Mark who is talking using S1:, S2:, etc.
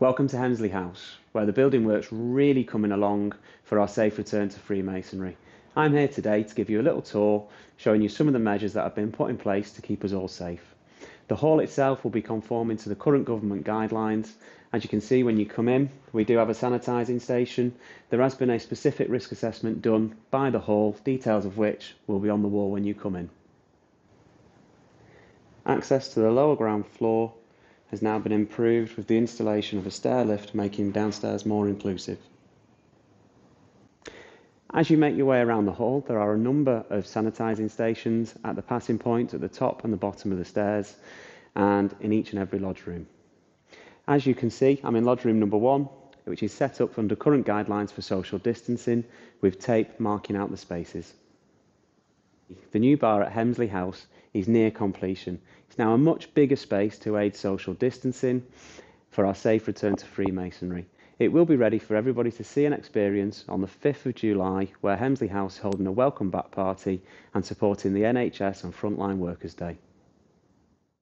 S1: Welcome to Hemsley House, where the building work's really coming along for our safe return to Freemasonry. I'm here today to give you a little tour showing you some of the measures that have been put in place to keep us all safe. The hall itself will be conforming to the current government guidelines. As you can see when you come in, we do have a sanitising station. There has been a specific risk assessment done by the hall, details of which will be on the wall when you come in. Access to the lower ground floor has now been improved with the installation of a stair lift making downstairs more inclusive. As you make your way around the hall, there are a number of sanitising stations at the passing point at the top and the bottom of the stairs and in each and every lodge room. As you can see, I'm in lodge room number one, which is set up under current guidelines for social distancing with tape marking out the spaces. The new bar at Hemsley House is near completion. It's now a much bigger space to aid social distancing for our safe return to Freemasonry. It will be ready for everybody to see and experience on the 5th of July, where Hemsley House is holding a welcome back party and supporting the NHS and Frontline Workers Day.